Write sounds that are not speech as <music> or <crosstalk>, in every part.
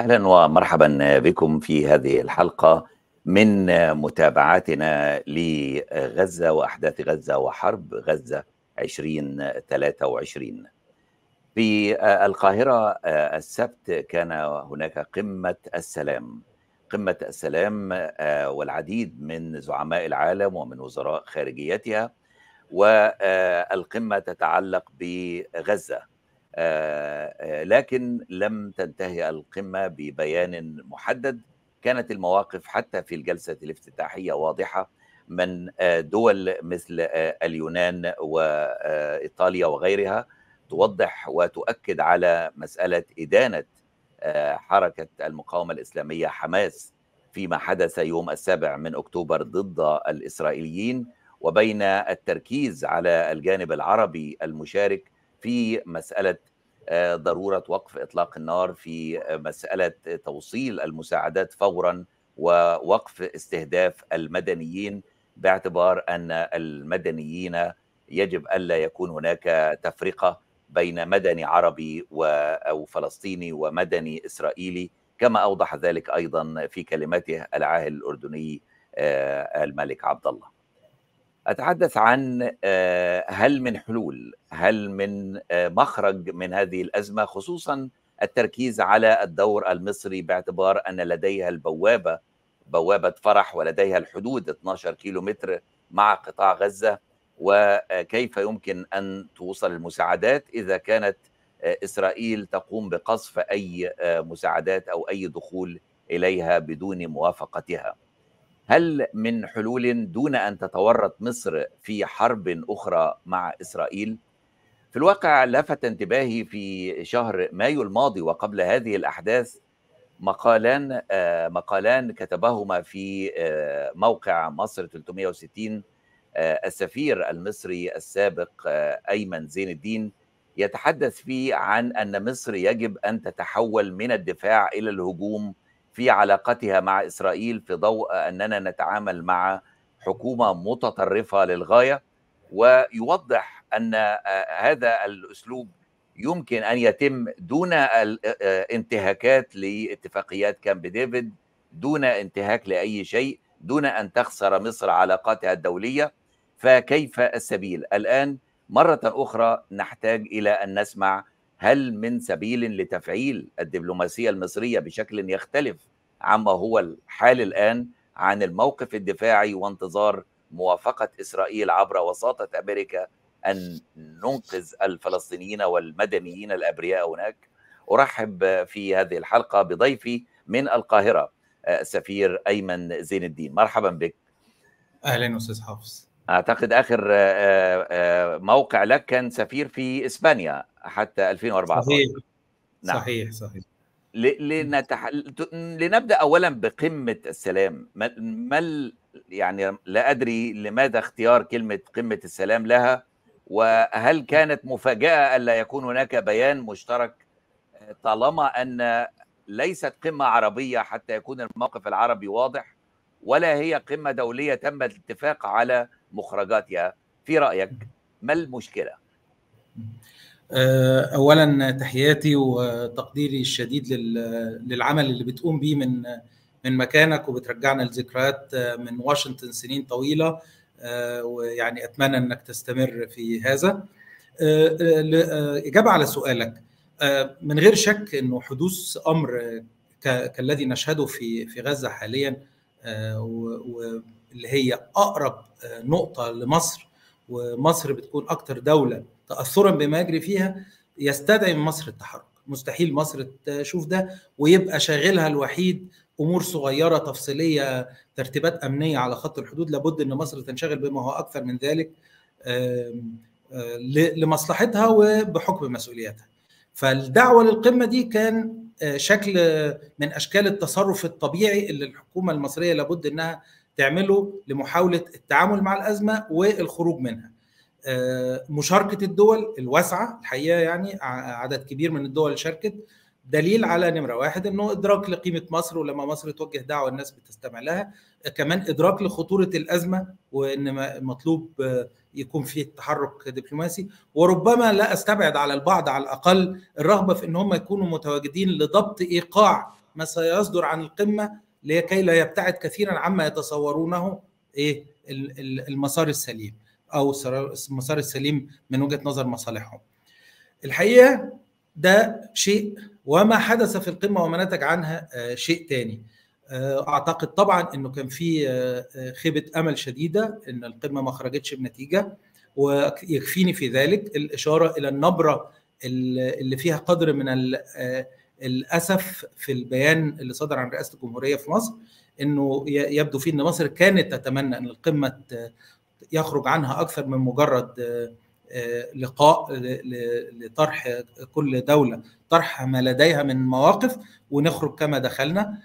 أهلا ومرحبا بكم في هذه الحلقة من متابعاتنا لغزة وأحداث غزة وحرب غزة 2023 في القاهرة السبت كان هناك قمة السلام. قمة السلام والعديد من زعماء العالم ومن وزراء خارجيتها والقمه تتعلق بغزة. لكن لم تنتهي القمة ببيان محدد. كانت المواقف حتى في الجلسة الافتتاحية واضحة من دول مثل اليونان وايطاليا وغيرها توضح وتؤكد على مسألة إدانة حركة المقاومة الإسلامية حماس فيما حدث يوم السابع من أكتوبر ضد الإسرائيليين وبين التركيز على الجانب العربي المشارك في مسألة ضرورة وقف إطلاق النار في مسألة توصيل المساعدات فورا ووقف استهداف المدنيين باعتبار أن المدنيين يجب ألا يكون هناك تفرقة بين مدني عربي أو فلسطيني ومدني إسرائيلي كما أوضح ذلك أيضا في كلمته العاهل الأردني الملك عبد الله. أتحدث عن هل من حلول هل من مخرج من هذه الأزمة خصوصا التركيز على الدور المصري باعتبار أن لديها البوابة بوابة فرح ولديها الحدود 12 كيلومتر مع قطاع غزة وكيف يمكن أن توصل المساعدات إذا كانت إسرائيل تقوم بقصف أي مساعدات أو أي دخول إليها بدون موافقتها. هل من حلول دون أن تتورط مصر في حرب أخرى مع إسرائيل؟ في الواقع لفت انتباهي في شهر مايو الماضي وقبل هذه الأحداث مقالان مقالان كتبهما في موقع مصر 360 السفير المصري السابق أيمن زين الدين يتحدث فيه عن أن مصر يجب أن تتحول من الدفاع إلى الهجوم في علاقتها مع إسرائيل في ضوء أننا نتعامل مع حكومة متطرفة للغاية ويوضح أن هذا الأسلوب يمكن أن يتم دون انتهاكات لاتفاقيات كامب ديفيد دون انتهاك لأي شيء دون أن تخسر مصر علاقاتها الدولية. فكيف السبيل؟ الآن مرة أخرى نحتاج إلى أن نسمع هل من سبيل لتفعيل الدبلوماسية المصرية بشكل يختلف عما هو الحال الآن عن الموقف الدفاعي وانتظار موافقة إسرائيل عبر وساطة أمريكا أن ننقذ الفلسطينيين والمدنيين الأبرياء هناك؟ أرحب في هذه الحلقة بضيفي من القاهرة السفير أيمن زين الدين. مرحبا بك. أهلا أستاذ حافظ. أعتقد آخر موقع لك كان سفير في إسبانيا. حتى 2014 صحيح. نعم. صحيح صحيح. لنتح... لنبدأ اولا بقمة السلام. ما, ما يعني لا أدري لماذا اختيار كلمة قمة السلام لها وهل كانت مفاجأة الا يكون هناك بيان مشترك؟ طالما أن ليست قمة عربية حتى يكون الموقف العربي واضح ولا هي قمة دولية تم الاتفاق على مخرجاتها. في رأيك ما المشكلة؟ اولا تحياتي وتقديري الشديد للعمل اللي بتقوم بيه من من مكانك وبترجعنا لذكريات من واشنطن سنين طويلة ويعني أتمنى إنك تستمر في هذا. إجابة على سؤالك. من غير شك إنه حدوث أمر كالذي نشهده في في غزة حاليا واللي هي أقرب نقطة لمصر ومصر بتكون أكثر دولة تاثرا بما يجري فيها يستدعي من مصر التحرك. مستحيل مصر تشوف ده ويبقى شاغلها الوحيد أمور صغيرة تفصيلية ترتيبات أمنية على خط الحدود. لابد إن مصر تنشغل بما هو أكثر من ذلك لمصلحتها وبحكم مسؤولياتها. فالدعوة للقمة دي كان شكل من أشكال التصرف الطبيعي اللي الحكومة المصرية لابد إنها تعمله لمحاولة التعامل مع الأزمة والخروج منها. مشاركة الدول الواسعة الحقيقة يعني عدد كبير من الدول شاركت. دليل على نمرة واحد إنه إدراك لقيمة مصر ولما مصر توجه دعوة الناس بتستمع لها. كمان إدراك لخطورة الأزمة وإن مطلوب يكون فيه تحرك دبلوماسي. وربما لا أستبعد على البعض على الأقل الرغبة في إن هم يكونوا متواجدين لضبط إيقاع ما سيصدر عن القمة لكي لا يبتعد كثيرا عما يتصورونه إيه المسار السليم. أو المسار السليم من وجهة نظر مصالحهم. الحقيقة ده شيء وما حدث في القمة وما نتج عنها شيء تاني. أعتقد طبعا إنه كان في خيبة أمل شديدة إن القمة ما خرجتش بنتيجة ويكفيني في ذلك الإشارة إلى النبرة اللي فيها قدر من الأسف في البيان اللي صدر عن رئاسة الجمهورية في مصر إنه يبدو فيه إن مصر كانت تتمنى إن القمة يخرج عنها أكثر من مجرد لقاء لطرح كل دولة طرح ما لديها من مواقف ونخرج كما دخلنا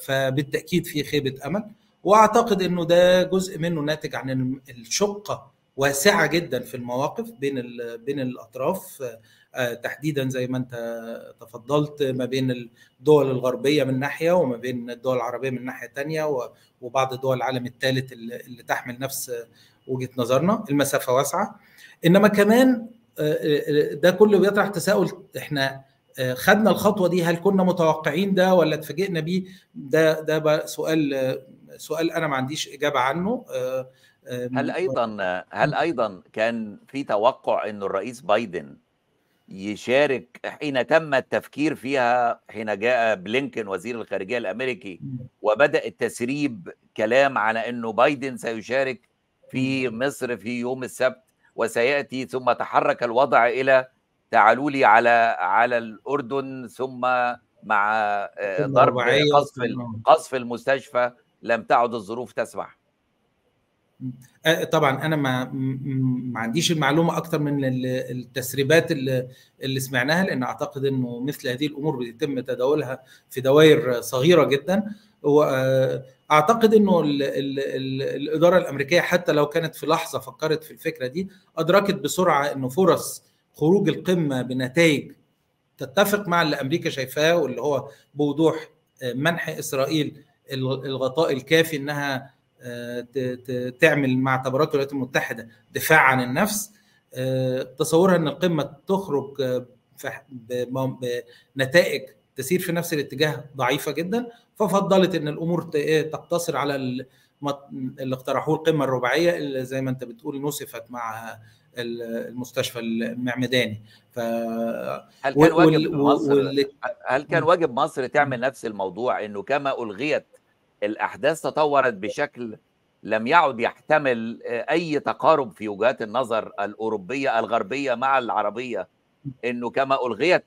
فبالتأكيد في خيبة أمل. وأعتقد إنه ده جزء منه ناتج عن الشقة واسعة جدا في المواقف بين بين الأطراف تحديدا زي ما أنت تفضلت ما بين الدول الغربية من ناحية وما بين الدول العربية من ناحية ثانية وبعض دول العالم الثالث اللي تحمل نفس وجهة نظرنا. المسافة واسعة. إنما كمان ده كله بيطرح تساؤل إحنا خدنا الخطوة دي هل كنا متوقعين ده ولا اتفاجئنا بيه؟ ده ده بقى سؤال سؤال أنا ما عنديش إجابة عنه. هل أيضا هل أيضا كان في توقع إنه الرئيس بايدن يشارك حين تم التفكير فيها حين جاء بلينكن وزير الخارجية الأمريكي وبدأ التسريب كلام على إنه بايدن سيشارك في مصر في يوم السبت وسيأتي ثم تحرك الوضع إلى تعالوا لي على على الأردن ثم مع ضرب قصف قصف المستشفى لم تعد الظروف تسمح. طبعا أنا ما ما عنديش المعلومة أكتر من التسريبات اللي, اللي سمعناها لأن أعتقد إنه مثل هذه الأمور بيتم تداولها في دوائر صغيرة جدا. واعتقد إنه ال ال ال الإدارة الأمريكية حتى لو كانت في لحظة فكرت في الفكرة دي أدركت بسرعة إنه فرص خروج القمة بنتائج تتفق مع اللي أمريكا شايفاه واللي هو بوضوح منح إسرائيل الغطاء الكافي إنها تعمل مع تبرات الولايات المتحدة دفاع عن النفس تصورها إن القمة تخرج بنتائج تسير في نفس الاتجاه ضعيفة جدا ففضلت إن الأمور تقتصر على اللي اقترحوه القمة الرباعية اللي زي ما أنت بتقول نصفت مع المستشفى المعمداني ف هل كان واجب مصر. هل كان واجب مصر تعمل نفس الموضوع إنه كما ألغيت الأحداث تطورت بشكل لم يعد يحتمل أي تقارب في وجهات النظر الأوروبية الغربية مع العربية إنه كما ألغيت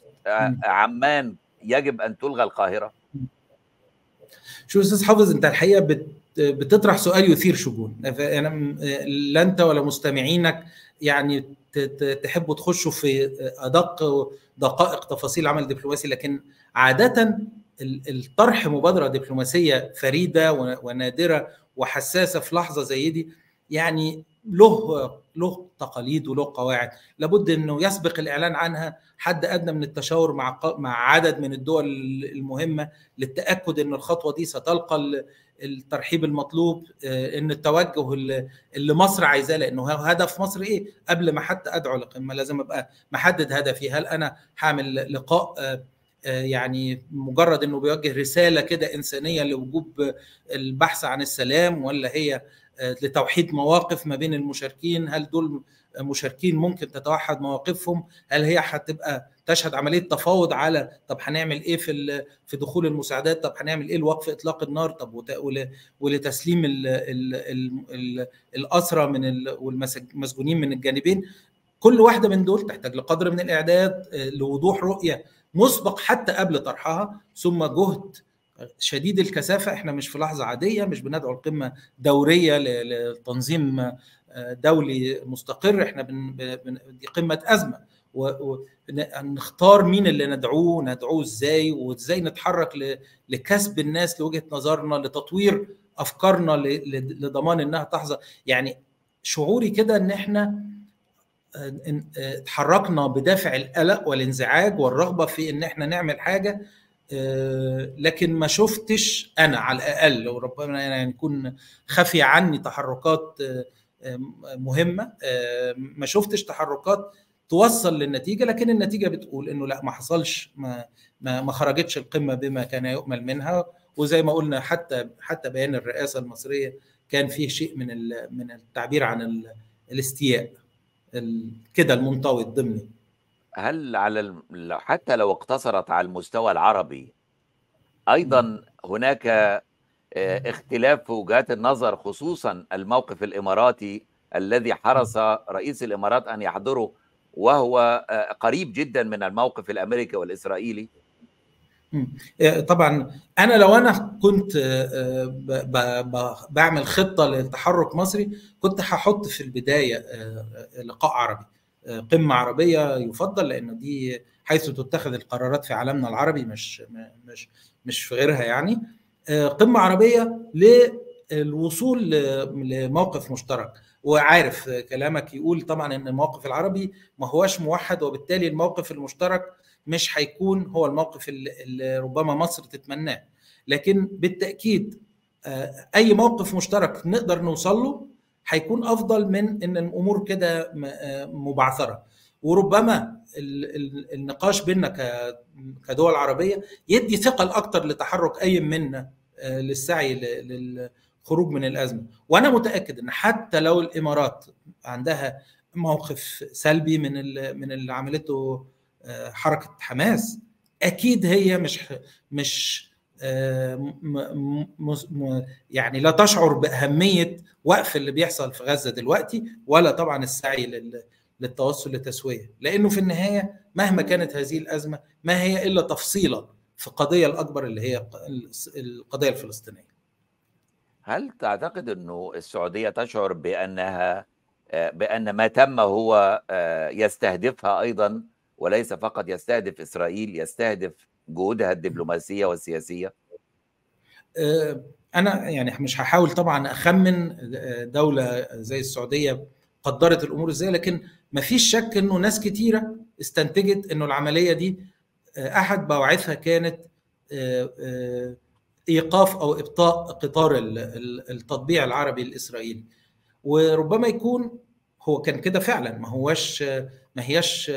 عمان يجب أن تلغى القاهرة. شو أستاذ حافظ أنت الحقيقة بت بتطرح سؤال يثير شجون. أنا لا أنت ولا مستمعينك يعني تحبوا تخشوا في أدق دقائق تفاصيل العمل الدبلوماسي لكن عادة الطرح مبادرة دبلوماسية فريدة ونادرة وحساسة في لحظة زي دي يعني له له تقاليد وله قواعد. لابد إنه يسبق الإعلان عنها حد أدنى من التشاور مع مع عدد من الدول المهمة للتأكد إن الخطوة دي ستلقى الترحيب المطلوب إن التوجه اللي مصر عايزاه لأنه هدف مصر إيه؟ قبل ما حتى أدعو لقمة لازم أبقى محدد هدفي. هل أنا هعمل لقاء يعني مجرد إنه بيوجه رسالة كده إنسانية لوجوب البحث عن السلام ولا هي لتوحيد مواقف ما بين المشاركين؟ هل دول مشاركين ممكن تتوحد مواقفهم؟ هل هي هتبقى تشهد عملية تفاوض على طب هنعمل إيه في في دخول المساعدات؟ طب هنعمل إيه لوقف إطلاق النار؟ طب ولتسليم ال ال ال الأسرى من والمسجونين من الجانبين؟ كل واحدة من دول تحتاج لقدر من الإعداد لوضوح رؤية مسبق حتى قبل طرحها ثم جهد شديد الكثافة. إحنا مش في لحظة عادية مش بندعو القمه دورية لتنظيم دولي مستقر. إحنا. بن... دي قمة أزمة. ونختار مين اللي ندعوه ندعوه إزاي وإزاي نتحرك ل... لكسب الناس لوجهة نظرنا لتطوير أفكارنا ل... لضمان إنها تحظى. يعني شعوري كده إن إحنا اتحركنا بدافع القلق والانزعاج والرغبة في إن إحنا نعمل حاجة لكن ما شفتش أنا على الأقل وربما يعني يكون خفي عني تحركات مهمة ما شفتش تحركات توصل للنتيجة لكن النتيجة بتقول إنه لأ ما حصلش ما, ما خرجتش القمة بما كان يؤمل منها وزي ما قلنا حتى حتى بيان الرئاسة المصرية كان فيه شيء من من التعبير عن الاستياء. كده المنطوي الضمني. هل على حتى لو اقتصرت على المستوى العربي أيضا هناك اختلاف في وجهات النظر خصوصا الموقف الإماراتي الذي حرص رئيس الإمارات أن يحضره وهو قريب جدا من الموقف الأمريكي والإسرائيلي. طبعا أنا لو أنا كنت بعمل خطة لتحرك مصري كنت هحط في البداية لقاء عربي. قمة عربية يفضل لأنه دي حيث تتخذ القرارات في عالمنا العربي مش مش مش في غيرها يعني. قمة عربية للوصول لموقف مشترك. وعارف كلامك يقول طبعا إن الموقف العربي ما هوش موحد وبالتالي الموقف المشترك مش هيكون هو الموقف اللي ربما مصر تتمناه. لكن بالتأكيد أي موقف مشترك نقدر نوصل له هيكون أفضل من إن الأمور كده مبعثرة. وربما النقاش بيننا كدول عربية يدي ثقل أكتر لتحرك أي منا للسعي للخروج من الأزمة. وأنا متأكد إن حتى لو الإمارات عندها موقف سلبي من من اللي عملته حركة حماس أكيد هي مش مش يعني لا تشعر بأهمية وقف اللي بيحصل في غزة دلوقتي ولا طبعا السعي للتوصل لتسويه لأنه في النهاية مهما كانت هذه الأزمة ما هي إلا تفصيله في القضية الأكبر اللي هي القضية الفلسطينية. هل تعتقد أنه السعودية تشعر بأنها بأن ما تم هو يستهدفها أيضا وليس فقط يستهدف إسرائيل يستهدف جهودها الدبلوماسية والسياسية؟ أنا يعني مش هحاول طبعا أخمن دولة زي السعودية قدرت الأمور إزاي لكن ما فيش شك إنه ناس كتيرة استنتجت إنه العملية دي أحد بواعثها كانت إيقاف أو إبطاء قطار التطبيع العربي الاسرائيلي وربما يكون هو كان كده فعلا ما هوش ما هياش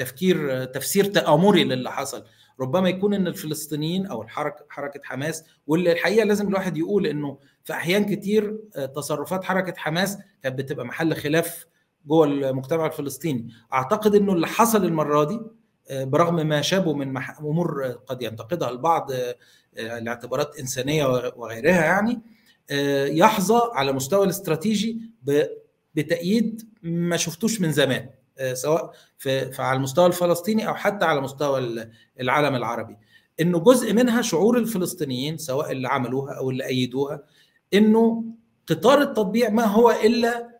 تفكير تفسير تآمري للي حصل. ربما يكون إن الفلسطينيين أو الحركه حركة حماس واللي الحقيقة لازم الواحد يقول إنه في أحيان كتير تصرفات حركة حماس كانت بتبقى محل خلاف جوه المجتمع الفلسطيني. أعتقد إنه اللي حصل المرة دي برغم ما شابه من أمور قد ينتقدها البعض لاعتبارات إنسانية وغيرها يعني يحظى على مستوى الاستراتيجي بتأييد ما شفتوش من زمان. سواء في على المستوى الفلسطيني أو حتى على مستوى العالم العربي إنه جزء منها شعور الفلسطينيين سواء اللي عملوها أو اللي أيدوها إنه قطار التطبيع ما هو إلا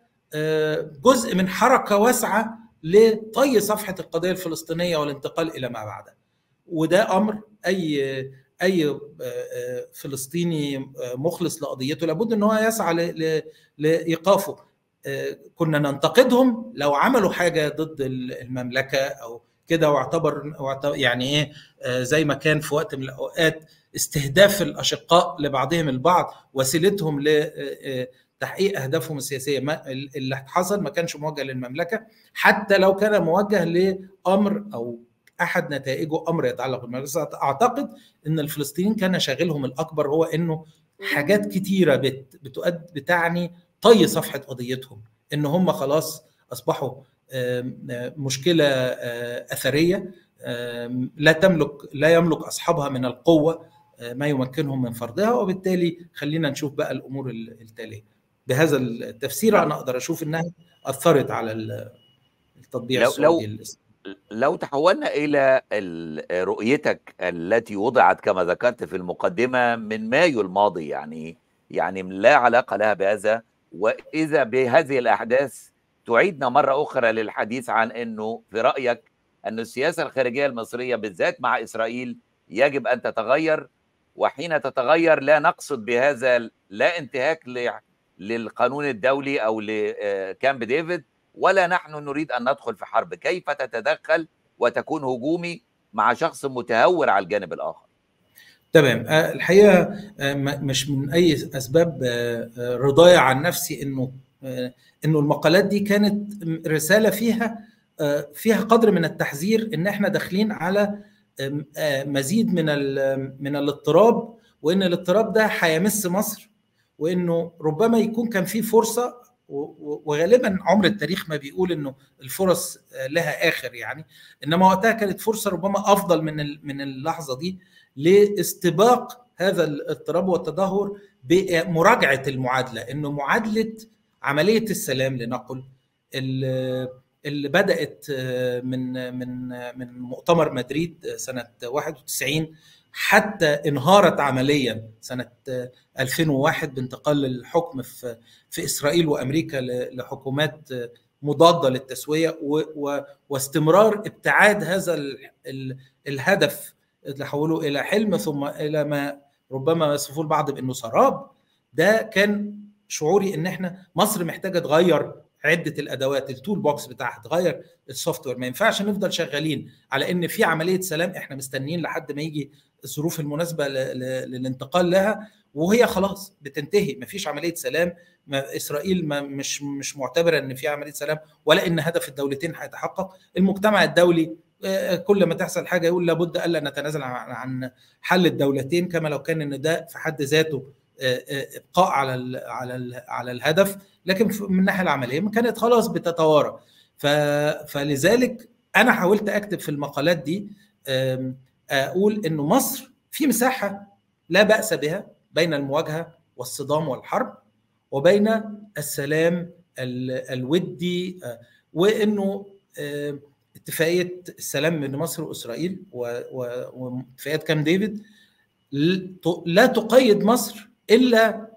جزء من حركة واسعة لطي صفحة القضية الفلسطينية والانتقال إلى ما بعدها وده أمر أي أي فلسطيني مخلص لقضيته لابد إن هو يسعى لإيقافه. كنا ننتقدهم لو عملوا حاجة ضد المملكة أو كده واعتبر يعني إيه زي ما كان في وقت من الأوقات استهداف الأشقاء لبعضهم البعض وسيلتهم لتحقيق أهدافهم السياسية. ما اللي حصل ما كانش موجه للمملكة حتى لو كان موجه لأمر أو أحد نتائجه أمر يتعلق بالمملكة. أعتقد إن الفلسطينيين كان شاغلهم الأكبر هو إنه حاجات كتيرة بت بتؤد بتعني طي صفحة قضيتهم إن هم خلاص أصبحوا مشكلة أثرية لا تملك لا يملك أصحابها من القوة ما يمكنهم من فرضها وبالتالي خلينا نشوف بقى الأمور التالية. بهذا التفسير أنا أقدر أشوف إنها أثرت على التطبيع لو السعودي لو لو تحولنا إلى رؤيتك التي وضعت كما ذكرت في المقدمة من مايو الماضي يعني يعني لا علاقة لها بهذا وإذا بهذه الأحداث تعيدنا مرة أخرى للحديث عن إنه في رأيك أن السياسة الخارجية المصرية بالذات مع إسرائيل يجب أن تتغير وحين تتغير لا نقصد بهذا لا انتهاك للقانون الدولي أو لكامب ديفيد ولا نحن نريد أن ندخل في حرب. كيف تتدخل وتكون هجومي مع شخص متهور على الجانب الآخر؟ تمام. الحقيقة مش من أي أسباب رضايا عن نفسي إنه إنه المقالات دي كانت رسالة فيها فيها قدر من التحذير إن إحنا داخلين على مزيد من من الاضطراب وإن الاضطراب ده هيمس مصر وإنه ربما يكون كان في فرصة وغالبا عمر التاريخ ما بيقول إنه الفرص لها آخر يعني إنما وقتها كانت فرصة ربما أفضل من من اللحظة دي. لاستباق هذا الاضطراب والتدهور بمراجعة المعادلة إنه معادلة عملية السلام لنقل اللي بدأت من من من مؤتمر مدريد سنة 91 حتى انهارت عمليا سنة 2001 بانتقال الحكم في في إسرائيل وأمريكا لحكومات مضادة للتسوية واستمرار ابتعاد هذا الهدف اللي حوله إلى حلم ثم إلى ما ربما يصفه البعض بأنه سراب. ده كان شعوري إن إحنا مصر محتاجة تغير عدة الأدوات ال toolbox بتاعها تغير ال software. ما ينفعش نفضل شغالين على إن في عملية سلام إحنا مستنيين لحد ما يجي الظروف المناسبة للانتقال لها وهي خلاص بتنتهي. ما فيش عملية سلام. ما إسرائيل ما مش مش معتبرة إن في عملية سلام ولا إن هدف الدولتين هيتحقق. المجتمع الدولي كل ما تحصل حاجة يقول لابد ألا نتنازل عن حل الدولتين كما لو كان إن ده في حد ذاته إبقاء على ال على ال على الهدف لكن من الناحيه العملية كانت خلاص بتتوارى. فلذلك أنا حاولت أكتب في المقالات دي أقول انه مصر في مساحة لا بأس بها بين المواجهة والصدام والحرب وبين السلام الودي وإنه اتفاقية السلام بين مصر وإسرائيل واتفاقيات كام ديفيد لا تقيد مصر إلا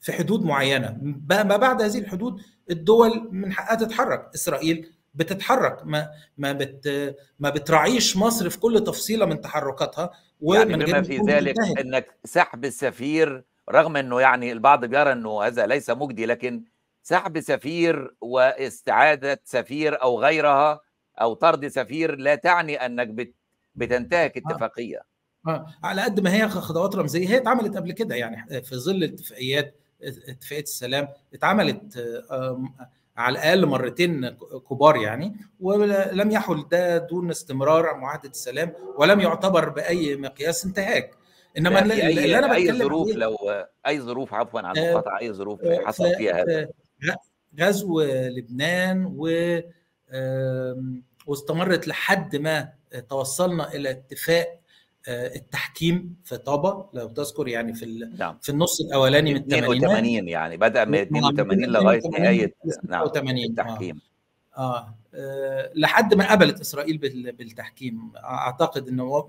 في حدود معينة. ما بعد هذه الحدود الدول من حقها تتحرك. إسرائيل بتتحرك. ما ما بت ما بتراعيش مصر في كل تفصيلة من تحركاتها يعني بما في ذلك منتهي. إنك سحب السفير رغم إنه يعني البعض بيرى إنه هذا ليس مجدي لكن سحب سفير واستعادة سفير أو غيرها أو طرد سفير لا تعني أنك بت بتنتهك اتفاقية. آه. على قد ما هي خطوات رمزية. هي اتعملت قبل كده يعني في ظل اتفاقيات اتفاقية السلام اتعملت على الأقل مرتين كبار يعني ولم يحل ده دون استمرار معاهدة السلام ولم يعتبر بأي مقياس انتهاك. إنما اللي, اللي أنا أي ظروف لو أي ظروف عفوا عن المقاطعة أي ظروف حصل فيها هذا. غزو لبنان و واستمرت لحد ما توصلنا إلى اتفاق التحكيم في طابا لو تذكر يعني في نعم. في النص الأولاني من 82 يعني بدأ من 82 لغاية نهاية نعم التحكيم آه. آه لحد ما قبلت إسرائيل بالتحكيم أعتقد إنه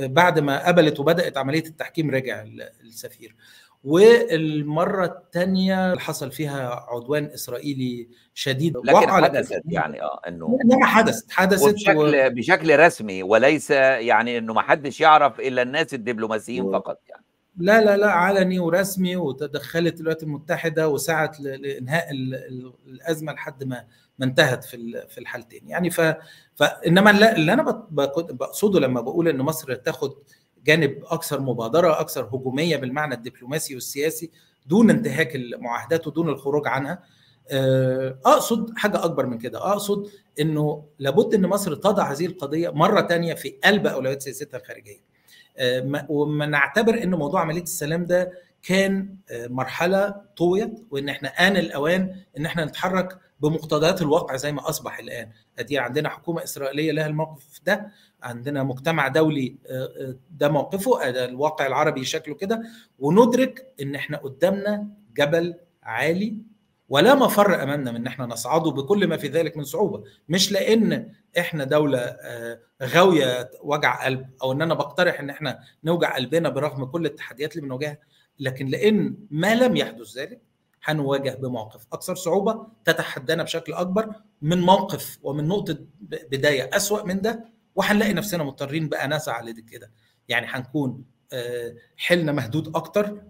بعد ما قبلت وبدأت عملية التحكيم رجع السفير والمرة الثانية حصل فيها عدوان إسرائيلي شديد لكن حدثت يعني آه إنه انما حدثت حدثت بشكل و... بشكل رسمي وليس يعني إنه ما حدش يعرف إلا الناس الدبلوماسيين و... فقط يعني. لا لا لا علني ورسمي وتدخلت الولايات المتحدة وسعت لإنهاء الأزمة لحد ما ما انتهت في في الحالتين يعني. ف فإنما اللي أنا بقصده لما بقول إن مصر تاخد جانب أكثر مبادرة أكثر هجومية بالمعنى الدبلوماسي والسياسي دون انتهاك المعاهدات ودون الخروج عنها. أقصد حاجة أكبر من كده. أقصد إنه لابد إن مصر تضع هذه القضية مرة ثانية في قلب أولويات سياستها الخارجية. وما نعتبر إن موضوع عملية السلام ده كان مرحلة طويت وإن إحنا آن الأوان إن إحنا نتحرك بمقتضيات الواقع زي ما أصبح الآن. ادي عندنا حكومة إسرائيلية لها الموقف ده. عندنا مجتمع دولي ده موقفه ده الواقع العربي شكله كده وندرك إن إحنا قدامنا جبل عالي ولا مفر أمامنا من إن إحنا نصعده بكل ما في ذلك من صعوبة. مش لأن إحنا دولة غاوية وجع قلب أو إن أنا بقترح إن إحنا نوجع قلبنا برغم كل التحديات اللي بنواجهها لكن لأن ما لم يحدث ذلك هنواجه بموقف أكثر صعوبة تتحدانا بشكل أكبر من موقف ومن نقطة بداية أسوأ من ده وهنلاقي نفسنا مضطرين بقى نسعى لكده يعني هنكون حلنا مهدود أكتر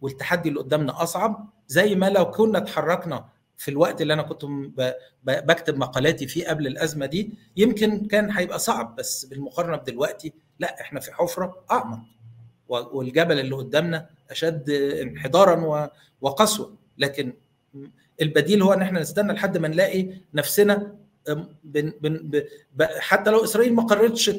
والتحدي اللي قدامنا أصعب زي ما لو كنا اتحركنا في الوقت اللي أنا كنت بكتب مقالاتي فيه قبل الأزمة دي يمكن كان هيبقى صعب بس بالمقارنة بدلوقتي لا إحنا في حفرة أعمق. والجبل اللي قدامنا أشد انحدارا وقسوة. لكن البديل هو إن إحنا نستنى لحد ما نلاقي نفسنا بن بن حتى لو إسرائيل ما قررتش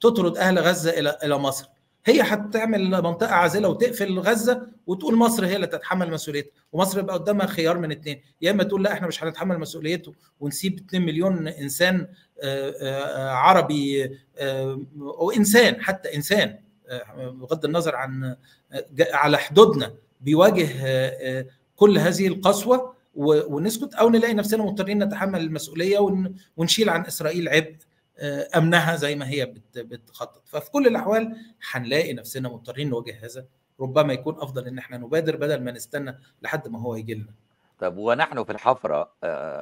تطرد أهل غزة إلى إلى مصر. هي هتعمل منطقة عازلة وتقفل غزة وتقول مصر هي اللي تتحمل مسؤوليتها ومصر يبقى قدامها خيار من اثنين يا إما تقول لا إحنا مش هنتحمل مسؤوليته ونسيب 2 مليون إنسان عربي وانسان حتى إنسان بغض النظر عن على حدودنا بيواجه كل هذه القسوة. ونسكت أو نلاقي نفسنا مضطرين نتحمل المسؤولية ونشيل عن إسرائيل عبء أمنها زي ما هي بتخطط. ففي كل الأحوال هنلاقي نفسنا مضطرين نواجه هذا ربما يكون أفضل إن إحنا نبادر بدل ما نستنى لحد ما هو يجي لنا. طب ونحن في الحفرة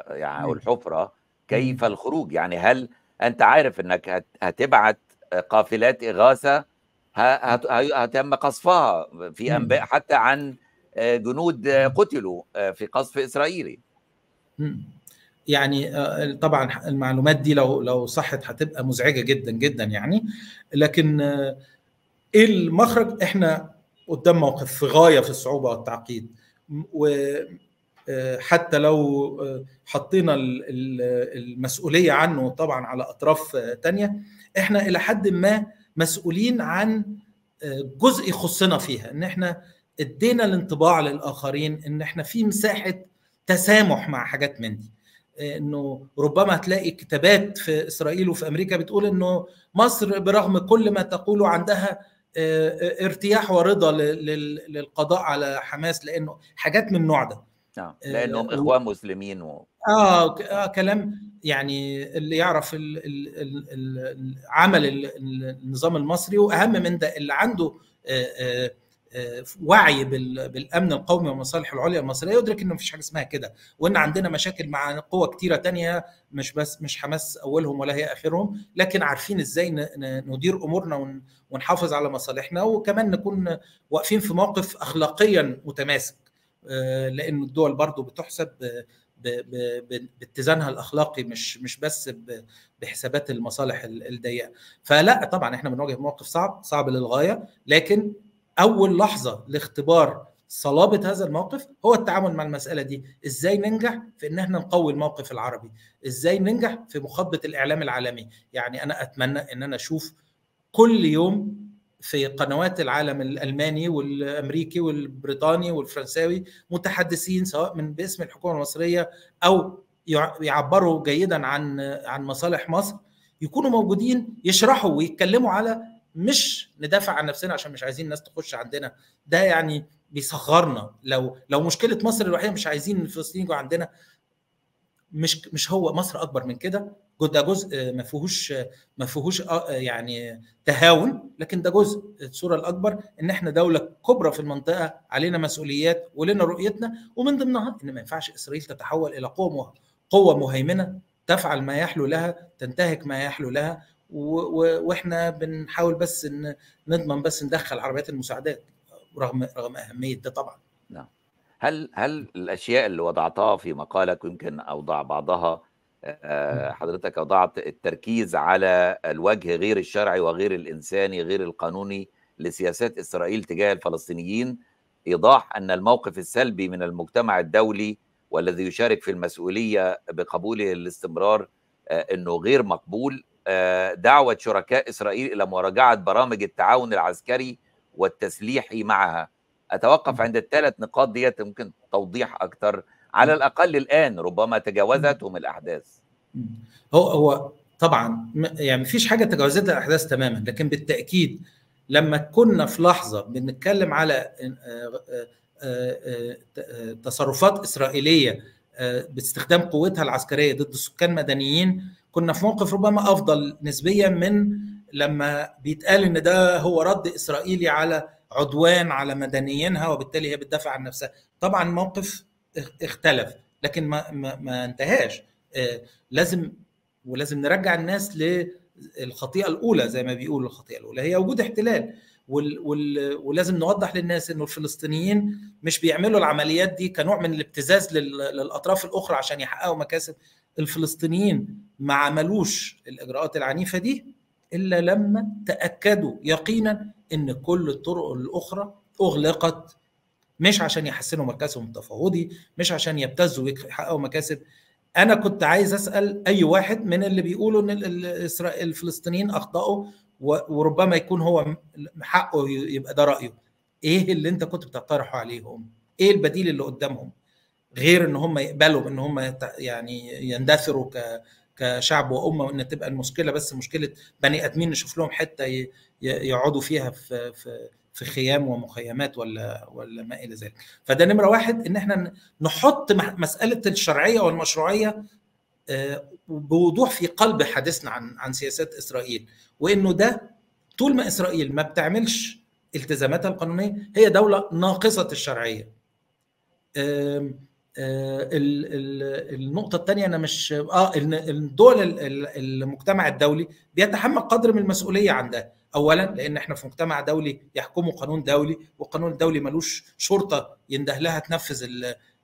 يعني أو الحفرة كيف الخروج؟ يعني هل أنت عارف إنك هتبعت قافلات إغاثة هتم قصفها في أنباء حتى عن جنود قتلوا في قصف اسرائيلي يعني طبعا المعلومات دي لو لو صحت هتبقى مزعجة جدا جدا يعني. لكن إيه المخرج؟ إحنا قدام موقف في غاية في الصعوبة والتعقيد. وحتى لو حطينا المسؤولية عنه طبعا على أطراف تانية إحنا إلى حد ما مسؤولين عن جزء يخصنا فيها. إن إحنا ادينا الانطباع للآخرين إن إحنا في مساحة تسامح مع حاجات من دي إنه ربما هتلاقي كتابات في إسرائيل وفي أمريكا بتقول إنه مصر برغم كل ما تقوله عندها ارتياح ورضا للقضاء على حماس لأنه حاجات من النوع ده آه. لأنهم إخوان مسلمين و... آه, آه كلام يعني اللي يعرف عمل النظام المصري وأهم من ده اللي عنده آه آه وعي بالأمن القومي والمصالح العليا المصرية يدرك إنه مفيش حاجة اسمها كده وإن عندنا مشاكل مع قوى كتيرة تانية مش بس مش حماس أولهم ولا هي آخرهم لكن عارفين إزاي ندير أمورنا ونحافظ على مصالحنا وكمان نكون واقفين في موقف اخلاقيا متماسك لأن الدول برضو بتحسب باتزانها الأخلاقي مش مش بس بحسابات المصالح الضيقة. فلا طبعا إحنا بنواجه موقف صعب صعب للغاية لكن أول لحظة لاختبار صلابة هذا الموقف هو التعامل مع المسألة دي. إزاي ننجح في إن إحنا نقوي الموقف العربي؟ إزاي ننجح في مخاطبه الإعلام العالمي؟ يعني أنا أتمنى إن أنا أشوف كل يوم في قنوات العالم الألماني والأمريكي والبريطاني والفرنساوي متحدثين سواء من باسم الحكومة المصرية أو يعبروا جيدا عن عن مصالح مصر. يكونوا موجودين يشرحوا ويتكلموا على مش ندافع عن نفسنا عشان مش عايزين الناس تخش عندنا. ده يعني بيصغرنا. لو لو مشكلة مصر الوحيدة مش عايزين الفلسطينيين يجوا عندنا مش مش هو مصر أكبر من كده. ده جزء ما فيهوش ما فيهوش يعني تهاون لكن ده جزء الصورة الأكبر إن إحنا دولة كبرى في المنطقة علينا مسؤوليات ولنا رؤيتنا ومن ضمنها إن ما ينفعش إسرائيل تتحول إلى قوة قوة مهيمنة تفعل ما يحلو لها تنتهك ما يحلو لها وإحنا بنحاول بس إن نضمن بس ندخل عربيات المساعدات رغم رغم أهمية ده طبعا. نعم. هل هل الأشياء اللي وضعتها في مقالك يمكن اوضع بعضها؟ حضرتك وضعت التركيز على الوجه غير الشرعي وغير الإنساني غير القانوني لسياسات إسرائيل تجاه الفلسطينيين؟ إيضاح أن الموقف السلبي من المجتمع الدولي والذي يشارك في المسؤولية بقبوله الاستمرار إنه غير مقبول دعوة شركاء إسرائيل إلى مراجعة برامج التعاون العسكري والتسليحي معها. أتوقف عند الثلاث نقاط ديت ممكن توضيح أكثر على الأقل الآن ربما تجاوزتهم الأحداث. هو هو طبعا يعني مفيش حاجة تجاوزت الأحداث تماما لكن بالتأكيد لما كنا في لحظة بنتكلم على تصرفات إسرائيلية باستخدام قوتها العسكرية ضد سكان مدنيين كنا في موقف ربما أفضل نسبيا من لما بيتقال إن ده هو رد إسرائيلي على عدوان على مدنيينها وبالتالي هي بتدافع عن نفسها. طبعا الموقف اختلف لكن ما ما, ما انتهاش. آه لازم ولازم نرجع الناس للخطيئة الأولى زي ما بيقولوا الخطيئة الأولى هي وجود احتلال. وال وال ولازم نوضح للناس إنه الفلسطينيين مش بيعملوا العمليات دي كنوع من الابتزاز للأطراف الأخرى عشان يحققوا مكاسب الفلسطينيين ما عملوش الإجراءات العنيفة دي إلا لما تأكدوا يقينا إن كل الطرق الأخرى أغلقت مش عشان يحسنوا مركزهم التفاوضي مش عشان يبتزوا ويحققوا مكاسب. أنا كنت عايز أسأل أي واحد من اللي بيقولوا إن الفلسطينيين أخطأوا وربما يكون هو حقه يبقى ده رأيه. إيه اللي أنت كنت بتقترحه عليهم؟ إيه البديل اللي قدامهم؟ غير إن هم يقبلوا ان هم يعني يندثروا ك كشعب وأمة وإن تبقى المشكلة بس مشكلة بني آدمين نشوف لهم حتة يقعدوا فيها في في في خيام ومخيمات ولا ولا ما إلى ذلك. فده نمرة واحد إن إحنا نحط مسألة الشرعية والمشروعية بوضوح في قلب حديثنا عن عن سياسات إسرائيل وإنه ده طول ما إسرائيل ما بتعملش التزاماتها القانونية هي دولة ناقصة الشرعية. النقطة الثانية أنا مش آه ان الدول المجتمع الدولي بيتحمل قدر من المسؤولية عن ده اولا لأن إحنا في مجتمع دولي يحكمه قانون دولي والقانون الدولي ملوش شرطة ينده لها تنفذ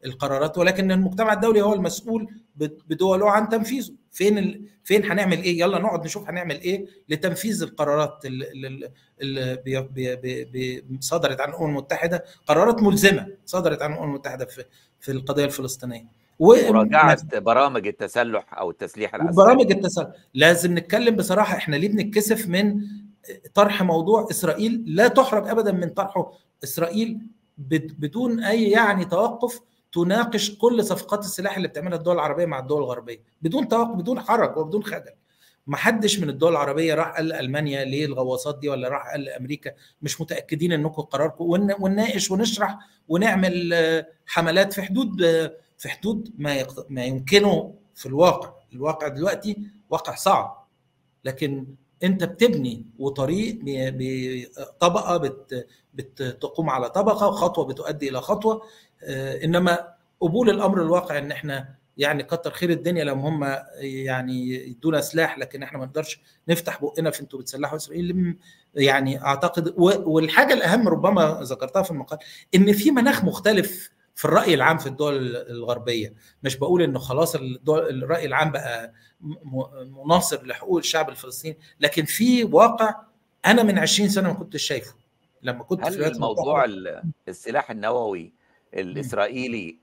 القرارات ولكن المجتمع الدولي هو المسؤول بدوله عن تنفيذه. فين ال... فين هنعمل إيه؟ يلا نقعد نشوف هنعمل إيه لتنفيذ القرارات اللي, اللي بي... بي... بي... صدرت عن الأمم المتحدة قرارات ملزمة صدرت عن الأمم المتحدة في في القضية الفلسطينية. ومراجعه برامج التسلح أو التسليح العسكري. برامج التسلح. لازم نتكلم بصراحة إحنا ليه بنتكسف من طرح موضوع إسرائيل؟ لا تحرج ابدا من طرحه. إسرائيل بدون أي يعني توقف تناقش كل صفقات السلاح اللي بتعملها الدول العربية مع الدول الغربية. بدون توقف بدون حرج وبدون خجل. ما حدش من الدول العربية راح قال ألمانيا ليه الغواصات دي ولا راح قال لامريكا مش متأكدين انكم قراركم ونناقش ونشرح ونعمل حملات في حدود في حدود ما ما يمكنه في الواقع. الواقع دلوقتي واقع صعب. لكن أنت بتبني وطريق بطبقه بت بتقوم على طبقة وخطوة بتؤدي إلى خطوة إنما قبول الأمر الواقع إن إحنا يعني كتر خير الدنيا لما هم يعني يدونا سلاح لكن إحنا ما نقدرش نفتح بقنا في أنتوا بتسلحوا اسرائيل يعني أعتقد والحاجة الأهم ربما ذكرتها في المقال إن في مناخ مختلف في الرأي العام في الدول الغربية. مش بقول إنه خلاص الدول الرأي العام بقى مناصر لحقوق الشعب الفلسطيني لكن في واقع أنا من 20 سنة ما كنتش شايفه. لما كنت هل في موضوع السلاح النووي الإسرائيلي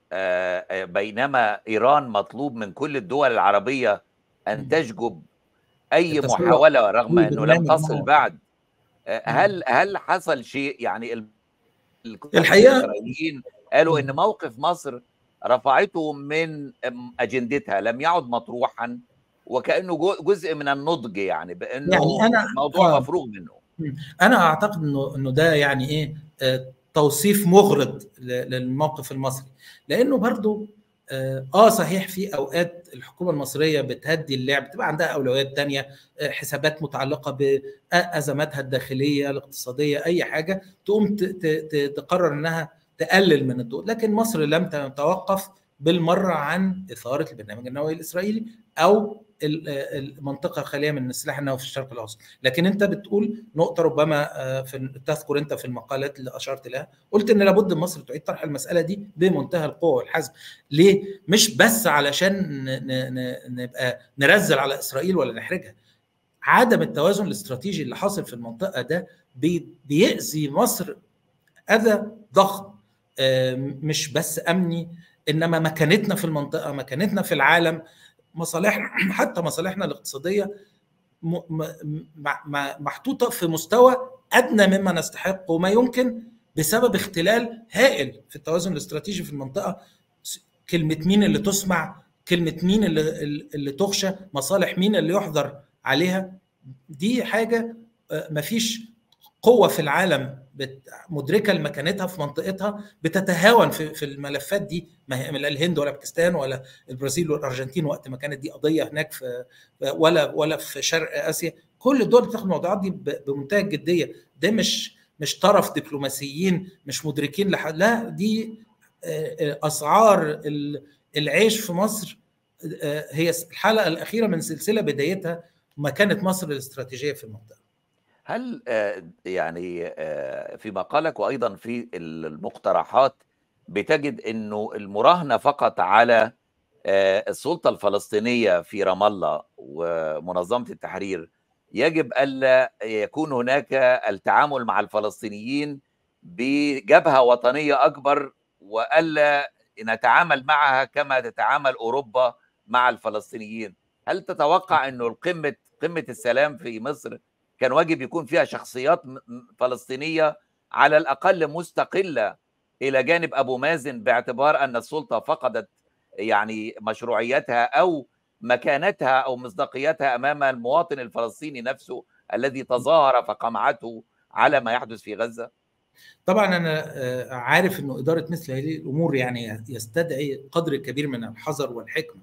بينما إيران مطلوب من كل الدول العربية أن تججب أي محاولة رغم إنه لم تصل بعد. هل هل حصل شيء؟ يعني الحقيقة الإسرائيليين قالوا إن موقف مصر رفعته من أجندتها لم يعد مطروحا وكأنه جزء من النضج يعني بأنه يعني أنا موضوع مفروغ منه. أنا أعتقد إنه إنه ده يعني إيه توصيف مغرض للموقف المصري. لأنه برضو آه صحيح في أوقات الحكومة المصرية بتهدي اللعب بتبقى عندها أولويات تانية حسابات متعلقة بأزماتها الداخلية الاقتصادية أي حاجة تقوم تقرر إنها تقلل من الضوء. لكن مصر لم تتوقف بالمرة عن إثارة البرنامج النووي الإسرائيلي أو المنطقة الخالية من السلاح النووي في الشرق الأوسط. لكن أنت بتقول نقطة ربما في تذكر أنت في المقالات اللي أشرت لها قلت إن لابد مصر تعيد طرح المسألة دي بمنتهى القوة والحزم. ليه؟ مش بس علشان نبقى نرزل على إسرائيل ولا نحرجها. عدم التوازن الاستراتيجي اللي حاصل في المنطقة ده بيأذي مصر أذى ضخم. مش بس أمني إنما مكانتنا في المنطقة مكانتنا في العالم. مصالحنا <clears throat> حتى مصالحنا الاقتصادية محطوطة في مستوى أدنى مما نستحق وما يمكن بسبب اختلال هائل في التوازن الاستراتيجي في المنطقة. كلمة مين اللي تسمع كلمة مين اللي اللي تخشى مصالح مين اللي يحظر عليها؟ دي حاجة مفيش قوة في العالم مدركة لمكانتها في منطقتها بتتهاون في, الملفات دي. ما هي لا الهند ولا باكستان ولا البرازيل والأرجنتين وقت ما كانت دي قضية هناك في ولا ولا في شرق آسيا. كل الدول بتاخد الموضوعات دي بمنتهى الجدية. ده مش مش طرف دبلوماسيين مش مدركين. لا دي أسعار العيش في مصر هي الحلقة الأخيرة من سلسلة بدايتها مكانة مصر الاستراتيجية في المنطقة. هل يعني في مقالك وأيضا في المقترحات بتجد إنه المراهنة فقط على السلطة الفلسطينية في رام الله ومنظمة التحرير يجب ألا يكون هناك التعامل مع الفلسطينيين بجبهة وطنية أكبر وألا نتعامل معها كما تتعامل أوروبا مع الفلسطينيين؟ هل تتوقع إنه القمه قمة السلام في مصر كان واجب يكون فيها شخصيات فلسطينية على الأقل مستقلة إلى جانب أبو مازن باعتبار أن السلطة فقدت يعني مشروعيتها أو مكانتها أو مصداقيتها أمام المواطن الفلسطيني نفسه الذي تظاهر فقمعته على ما يحدث في غزة؟ طبعا أنا عارف إنه إدارة مثل هذه الأمور يعني يستدعي قدر كبير من الحذر والحكمة.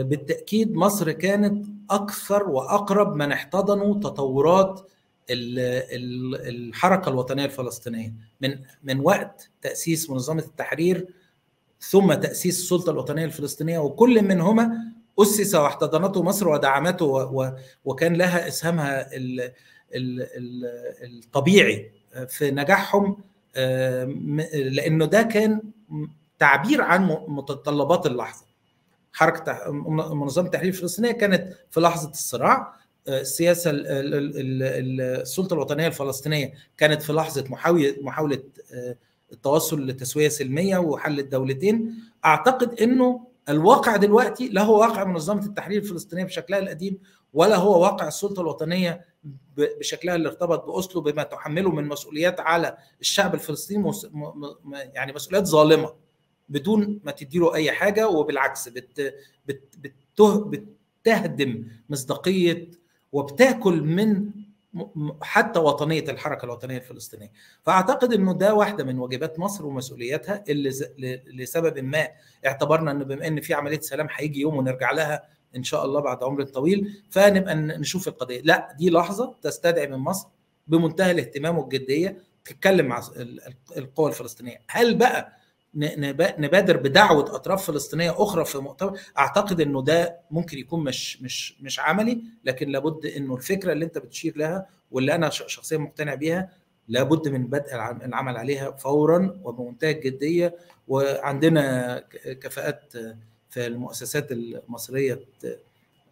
بالتأكيد مصر كانت أكثر وأقرب من احتضنوا تطورات الحركة الوطنية الفلسطينية. من من وقت تأسيس منظمة التحرير ثم تأسيس السلطة الوطنية الفلسطينية وكل منهما أسس واحتضنته مصر ودعمته وكان لها إسهامها الطبيعي في نجاحهم لأنه ده كان تعبير عن متطلبات اللحظة. حركة منظمة التحرير الفلسطينيه كانت في لحظة الصراع. السياسة السلطة الوطنية الفلسطينية كانت في لحظة محاولة محاولة التوصل لتسوية سلمية وحل الدولتين. أعتقد إنه الواقع دلوقتي لا هو واقع منظمة التحرير الفلسطينية بشكلها القديم ولا هو واقع السلطة الوطنية بشكلها اللي ارتبط بأوسلو بما تحمله من مسؤوليات على الشعب الفلسطيني يعني مسؤوليات ظالمة. بدون ما تديله أي حاجة وبالعكس بت بت بتهدم مصداقية وبتاكل من حتى وطنية الحركة الوطنية الفلسطينية. فأعتقد إنه ده واحدة من واجبات مصر ومسؤولياتها اللي لسبب ما اعتبرنا ان بما إن في عملية سلام هيجي يوم ونرجع لها إن شاء الله بعد عمر طويل فنبقى نشوف القضية. لا دي لحظة تستدعي من مصر بمنتهى الاهتمام والجدية تتكلم مع القوى الفلسطينية. هل بقى نبادر بدعوة أطراف فلسطينية أخرى في مؤتمر أعتقد إنه ده ممكن يكون مش مش مش عملي لكن لابد إنه الفكرة اللي أنت بتشير لها واللي أنا شخصيا مقتنع بيها لابد من بدء العمل عليها فورا وبمنتهى الجدية وعندنا كفاءات في المؤسسات المصرية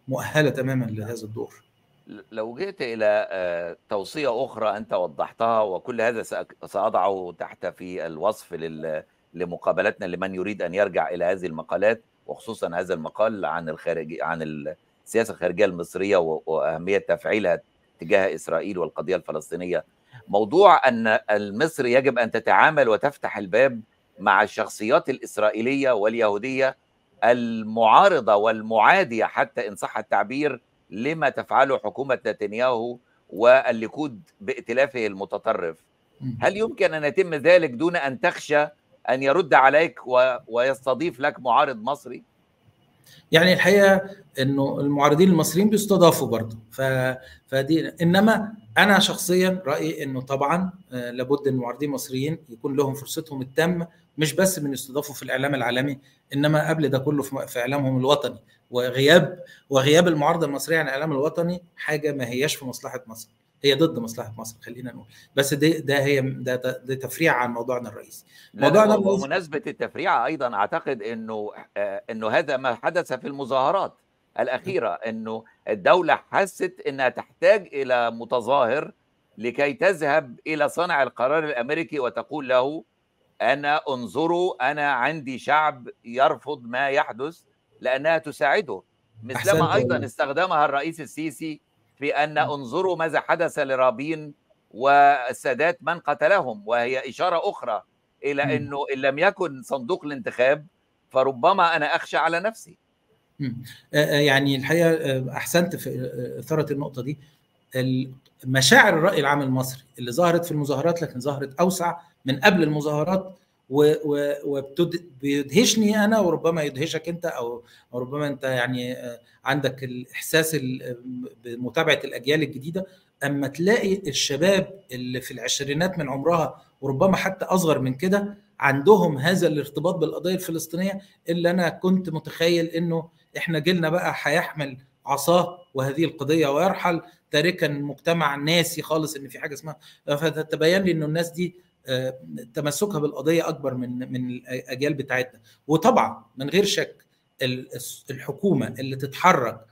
مؤهلة تماما لهذا الدور. لو جئت إلى توصية أخرى أنت وضحتها وكل هذا سأضعه تحت في الوصف لل لمقابلتنا لمن يريد أن يرجع إلى هذه المقالات وخصوصا هذا المقال عن الخارجي عن السياسة الخارجية المصرية وأهمية تفعيلها تجاه إسرائيل والقضية الفلسطينية. موضوع أن مصر يجب أن تتعامل وتفتح الباب مع الشخصيات الإسرائيلية واليهودية المعارضة والمعادية حتى إن صح التعبير لما تفعله حكومة نتنياهو والليكود بائتلافه المتطرف. هل يمكن أن يتم ذلك دون أن تخشى أن يرد عليك. ويستضيف لك معارض مصري؟ يعني الحقيقة إنه المعارضين المصريين بيستضافوا برضه ف... فدي إنما أنا شخصيا رأيي إنه طبعا لابد إن المعارضين المصريين يكون لهم فرصتهم التامة مش بس من يستضافوا في الإعلام العالمي إنما قبل ده كله في إعلامهم الوطني وغياب وغياب المعارضة المصرية عن الإعلام الوطني حاجة ما هياش في مصلحة مصر هي ضد مصلحة مصر خلينا نقول. بس ده ده هي ده, ده, ده تفريع عن موضوعنا الرئيسي. موضوعنا بمناسبه التفريع أيضا أعتقد إنه آه إنه هذا ما حدث في المظاهرات الأخيرة إنه الدولة حست إنها تحتاج إلى متظاهر لكي تذهب إلى صانع القرار الأمريكي وتقول له أنا انظروا أنا عندي شعب يرفض ما يحدث لأنها تساعده. مثلما أيضا. استخدمها الرئيس السيسي في أن انظروا ماذا حدث لرابين والسادات من قتلهم وهي إشارة أخرى إلى إنه إن لم يكن صندوق الانتخاب فربما أنا أخشى على نفسي. يعني الحقيقة أحسنت في إثارة النقطة دي. مشاعر الرأي العام المصري اللي ظهرت في المظاهرات لكن ظهرت أوسع من قبل المظاهرات وبيدهشني أنا وربما يدهشك أنت أو ربما أنت يعني عندك الإحساس بمتابعة الأجيال الجديدة. أما تلاقي الشباب اللي في العشرينات من عمرها وربما حتى أصغر من كده عندهم هذا الارتباط بالقضية الفلسطينية اللي أنا كنت متخيل إنه إحنا جيلنا بقى هيحمل عصاه وهذه القضية ويرحل تاركا مجتمع ناسي خالص إن في حاجة اسمها. فتبين لي إنه الناس دي تمسكها بالقضية أكبر من من الأجيال بتاعتنا. وطبعا من غير شك الحكومة اللي تتحرك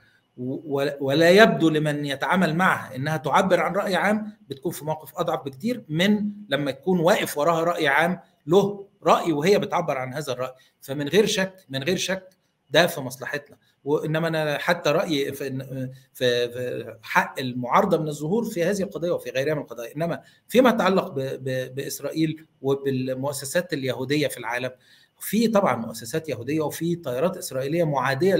ولا يبدو لمن يتعامل معها إنها تعبر عن رأي عام بتكون في موقف أضعف بكتير من لما يكون واقف وراها رأي عام له رأي وهي بتعبر عن هذا الرأي. فمن غير شك من غير شك ده في مصلحتنا. وإنما أنا حتى رأيي في في حق المعارضة من الظهور في هذه القضية وفي غيرها من القضايا. إنما فيما يتعلق بإسرائيل وبالمؤسسات اليهودية في العالم في طبعا مؤسسات يهودية وفي طائرات إسرائيلية معادية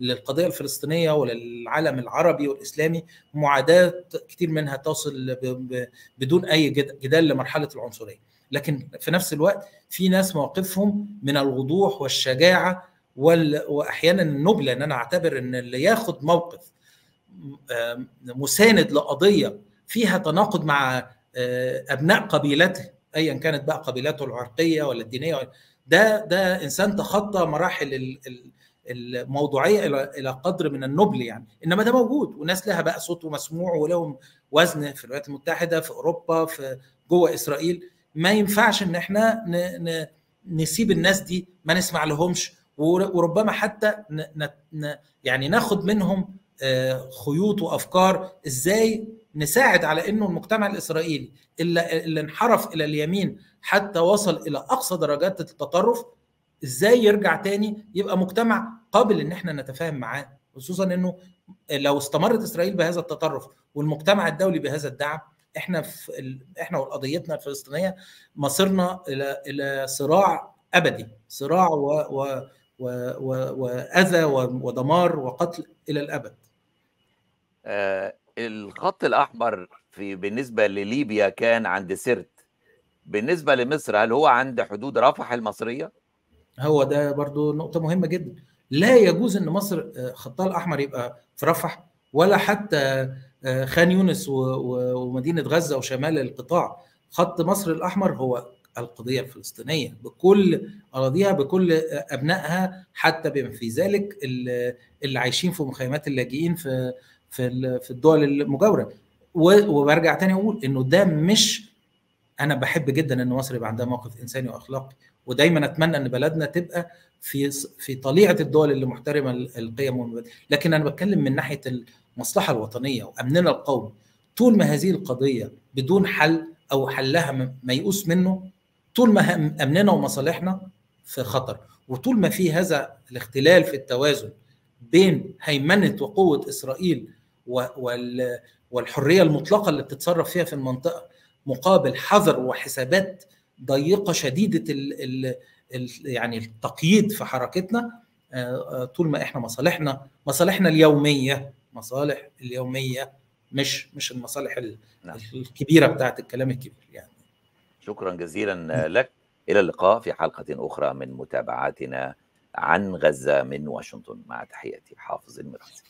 للقضية الفلسطينية وللعالم العربي والإسلامي معاداة كتير منها تصل بدون أي جدال لمرحلة العنصرية. لكن في نفس الوقت في ناس مواقفهم من الوضوح والشجاعة وأحيانا النبله إن أنا أعتبر إن اللي ياخد موقف مساند لقضية فيها تناقض مع أبناء قبيلته ايا كانت بقى قبيلته العرقية ولا الدينية ده ده إنسان تخطى مراحل الموضوعية إلى إلى قدر من النبل يعني. إنما ده موجود وناس لها بقى صوت ومسموع ولهم وزن في الولايات المتحدة في أوروبا في جوه إسرائيل. ما ينفعش إن إحنا نسيب الناس دي ما نسمع لهمش وربما حتى يعني ناخد منهم خيوط وأفكار إزاي نساعد على إنه المجتمع الإسرائيلي اللي, انحرف إلى اليمين حتى وصل إلى أقصى درجات التطرف إزاي يرجع تاني يبقى مجتمع قابل إن إحنا نتفاهم معاه خصوصا إنه لو استمرت إسرائيل بهذا التطرف والمجتمع الدولي بهذا الدعم إحنا في. إحنا وقضيتنا الفلسطينية مصيرنا إلى إلى صراع أبدي صراع و... و... و... و... وأذى ودمار وقتل إلى الأبد. آه الخط الأحمر في بالنسبة لليبيا كان عند سرت. بالنسبة لمصر هل هو عند حدود رفح المصرية؟ هو ده برضو نقطة مهمة جدا. لا يجوز إن مصر خطها الأحمر يبقى في رفح ولا حتى خان يونس ومدينة غزة وشمال القطاع. خط مصر الأحمر هو القضية الفلسطينية بكل أراضيها بكل أبنائها حتى بما في ذلك اللي عايشين في مخيمات اللاجئين في في في الدول المجاورة. وبرجع تاني أقول إنه ده مش أنا بحب جدا إن مصر يبقى عندها موقف إنساني وأخلاقي. ودايما أتمنى إن بلدنا تبقى في في طليعة الدول اللي محترمة القيم والمبادئ. لكن أنا بتكلم من ناحية المصلحة الوطنية وأمننا القومي. طول ما هذه القضية بدون حل أو حلها ميؤوس منه طول ما أمننا ومصالحنا في خطر وطول ما في هذا الاختلال في التوازن بين هيمنة وقوة إسرائيل والحرية المطلقة اللي بتتصرف فيها في المنطقة مقابل حذر وحسابات ضيقة شديدة ال ال ال يعني التقييد في حركتنا طول ما إحنا مصالحنا مصالحنا اليومية مصالح اليومية مش مش المصالح الكبيرة بتاعت الكلام الكبير يعني. شكرا جزيلا لك. إلى اللقاء في حلقة أخرى من متابعاتنا عن غزة من واشنطن. مع تحياتي حافظ المراسي.